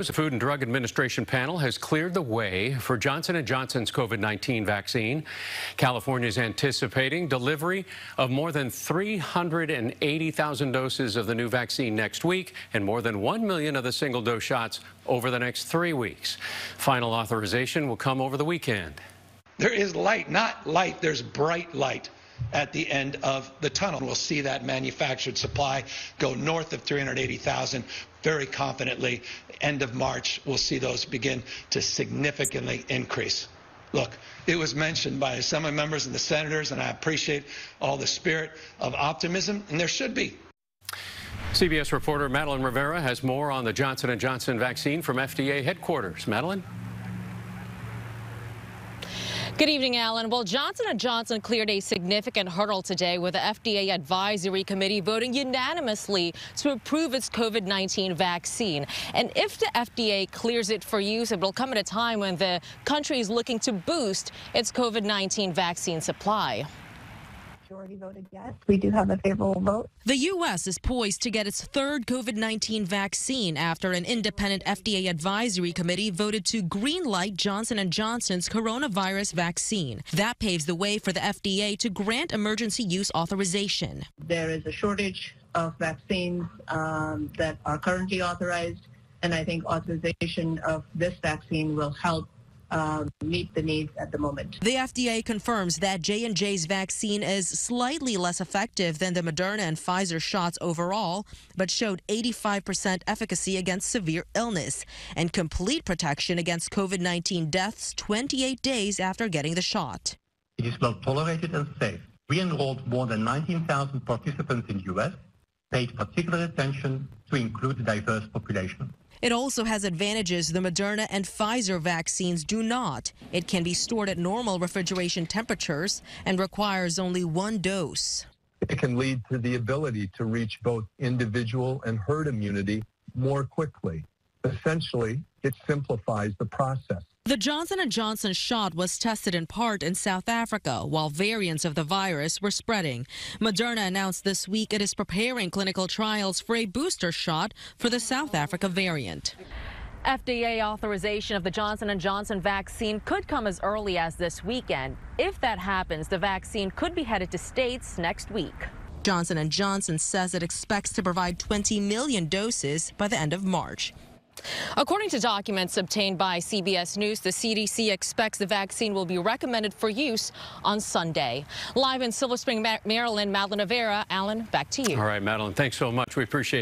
The Food and Drug Administration panel has cleared the way for Johnson & Johnson's COVID-19 vaccine. California is anticipating delivery of more than 380,000 doses of the new vaccine next week and more than 1 million of the single-dose shots over the next three weeks. Final authorization will come over the weekend. There is light, not light, there's bright light at the end of the tunnel. We'll see that manufactured supply go north of 380,000 very confidently. End of March, we'll see those begin to significantly increase. Look, it was mentioned by some members and the senators, and I appreciate all the spirit of optimism, and there should be. CBS reporter Madeline Rivera has more on the Johnson & Johnson vaccine from FDA headquarters. Madeline? Good evening, Alan. Well, Johnson & Johnson cleared a significant hurdle today with the FDA Advisory Committee voting unanimously to approve its COVID-19 vaccine. And if the FDA clears it for use, it will come at a time when the country is looking to boost its COVID-19 vaccine supply majority voted yes. We do have a favorable vote. The U.S. is poised to get its third COVID 19 vaccine after an independent FDA advisory committee voted to greenlight Johnson & Johnson's coronavirus vaccine. That paves the way for the FDA to grant emergency use authorization. There is a shortage of vaccines um, that are currently authorized, and I think authorization of this vaccine will help uh, meet the needs at the moment. The FDA confirms that J&J's vaccine is slightly less effective than the Moderna and Pfizer shots overall, but showed 85% efficacy against severe illness and complete protection against COVID-19 deaths 28 days after getting the shot. It is well tolerated and safe. We enrolled more than 19,000 participants in the U.S., paid particular attention to include a diverse population. It also has advantages the Moderna and Pfizer vaccines do not. It can be stored at normal refrigeration temperatures and requires only one dose. It can lead to the ability to reach both individual and herd immunity more quickly. Essentially, it simplifies the process. The Johnson & Johnson shot was tested in part in South Africa while variants of the virus were spreading. Moderna announced this week it is preparing clinical trials for a booster shot for the South Africa variant. FDA authorization of the Johnson & Johnson vaccine could come as early as this weekend. If that happens, the vaccine could be headed to states next week. Johnson & Johnson says it expects to provide 20 million doses by the end of March. According to documents obtained by CBS News, the CDC expects the vaccine will be recommended for use on Sunday. Live in Silver Spring, Maryland, Madeline Rivera. Alan, back to you. All right, Madeline, thanks so much. We appreciate.